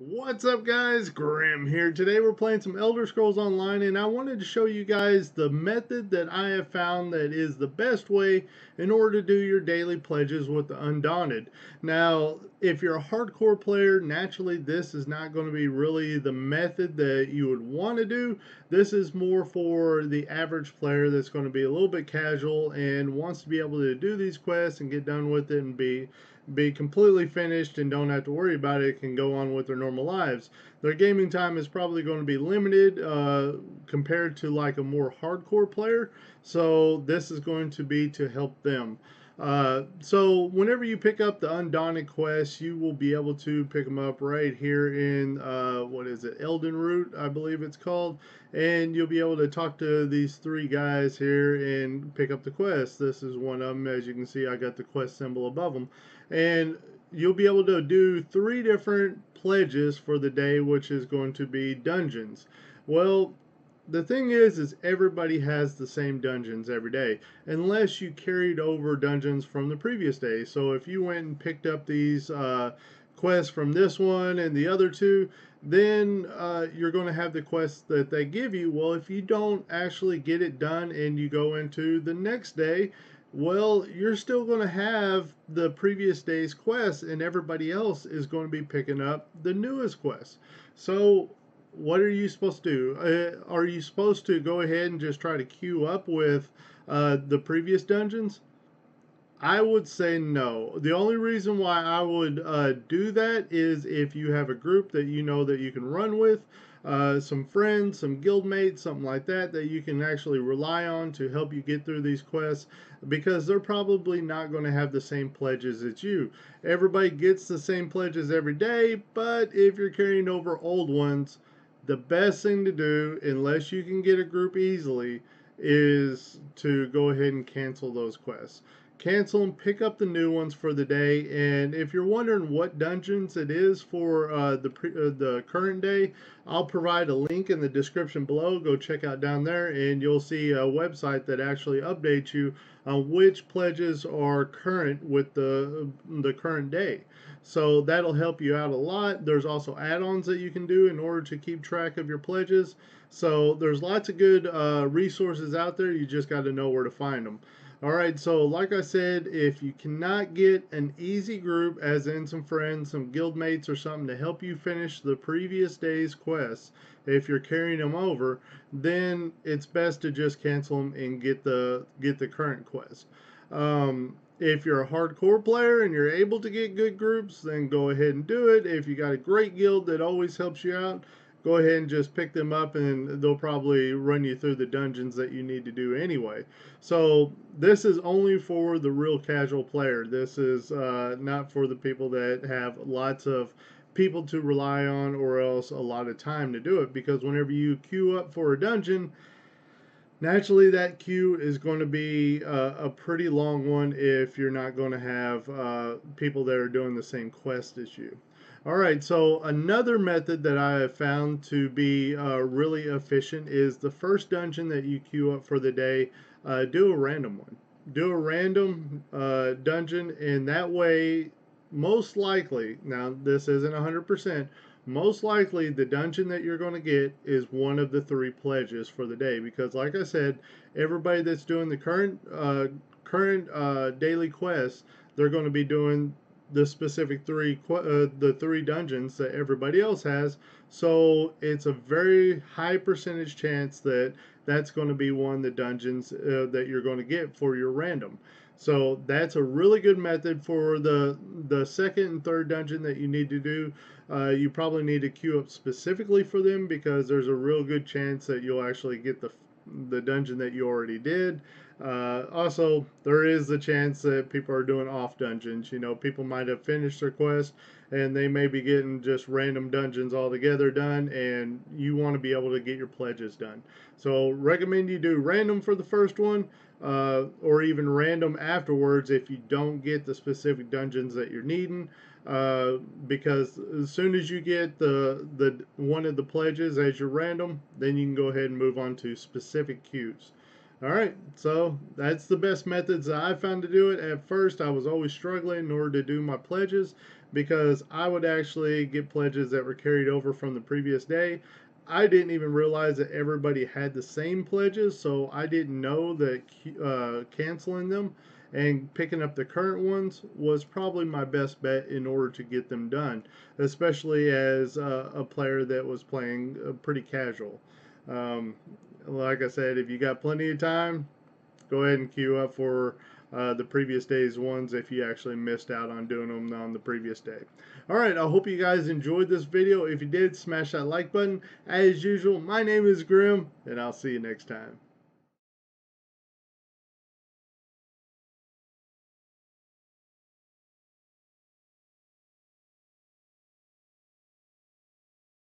What's up guys, Grim here. Today we're playing some Elder Scrolls Online and I wanted to show you guys the method that I have found that is the best way in order to do your daily pledges with the Undaunted. Now, if you're a hardcore player, naturally this is not going to be really the method that you would want to do. This is more for the average player that's going to be a little bit casual and wants to be able to do these quests and get done with it and be be completely finished and don't have to worry about it, can go on with their normal lives. Their gaming time is probably going to be limited uh, compared to like a more hardcore player, so this is going to be to help them. Uh, so whenever you pick up the Undaunted quest, you will be able to pick them up right here in, uh, what is it, Eldenroot, I believe it's called. And you'll be able to talk to these three guys here and pick up the quest. This is one of them. As you can see, I got the quest symbol above them. And you'll be able to do three different pledges for the day, which is going to be dungeons. Well, the thing is is everybody has the same dungeons every day unless you carried over dungeons from the previous day so if you went and picked up these uh, quests from this one and the other two then uh, you're going to have the quests that they give you well if you don't actually get it done and you go into the next day well, you're still going to have the previous day's quests, and everybody else is going to be picking up the newest quests. So, what are you supposed to do? Uh, are you supposed to go ahead and just try to queue up with uh, the previous dungeons? I would say no. The only reason why I would uh, do that is if you have a group that you know that you can run with, uh, some friends, some guildmates, something like that, that you can actually rely on to help you get through these quests because they're probably not going to have the same pledges as you. Everybody gets the same pledges every day, but if you're carrying over old ones, the best thing to do, unless you can get a group easily, is to go ahead and cancel those quests cancel them, pick up the new ones for the day. And if you're wondering what dungeons it is for uh, the pre- uh, the current day, I'll provide a link in the description below. Go check out down there, and you'll see a website that actually updates you on which pledges are current with the the current day. So that'll help you out a lot. There's also add-ons that you can do in order to keep track of your pledges. So there's lots of good uh, resources out there. You just got to know where to find them. All right, so like I said, if you cannot get an easy group, as in some friends, some guild mates or something to help you finish the previous day's quests, if you're carrying them over, then it's best to just cancel them and get the get the current quest. Um, if you're a hardcore player and you're able to get good groups, then go ahead and do it. If you got a great guild that always helps you out, go ahead and just pick them up and they'll probably run you through the dungeons that you need to do anyway. So this is only for the real casual player. This is uh, not for the people that have lots of people to rely on or else a lot of time to do it because whenever you queue up for a dungeon, naturally that queue is going to be uh, a pretty long one if you're not going to have uh, people that are doing the same quest as you. All right, so another method that I have found to be uh, really efficient is the first dungeon that you queue up for the day, uh, do a random one. Do a random uh, dungeon, and that way, most likely, now this isn't 100%, most likely the dungeon that you're going to get is one of the three pledges for the day because like I said everybody that's doing the current uh, current uh, daily quests they're going to be doing the specific three uh, the three dungeons that everybody else has. So it's a very high percentage chance that that's going to be one of the dungeons uh, that you're going to get for your random. So that's a really good method for the the second and third dungeon that you need to do. Uh, you probably need to queue up specifically for them because there's a real good chance that you'll actually get the the dungeon that you already did. Uh, also, there is the chance that people are doing off dungeons. You know, people might have finished their quest and they may be getting just random dungeons altogether done, and you want to be able to get your pledges done. So, recommend you do random for the first one, uh, or even random afterwards if you don't get the specific dungeons that you're needing. Uh, because as soon as you get the the one of the pledges as your random, then you can go ahead and move on to specific queues. All right, so that's the best methods I found to do it. At first, I was always struggling in order to do my pledges, because I would actually get pledges that were carried over from the previous day. I didn't even realize that everybody had the same pledges, so I didn't know that uh, canceling them and picking up the current ones was probably my best bet in order to get them done, especially as uh, a player that was playing uh, pretty casual. Um, like I said, if you got plenty of time, go ahead and queue up for uh, the previous day's ones if you actually missed out on doing them on the previous day. Alright, I hope you guys enjoyed this video. If you did, smash that like button. As usual, my name is Grim, and I'll see you next time.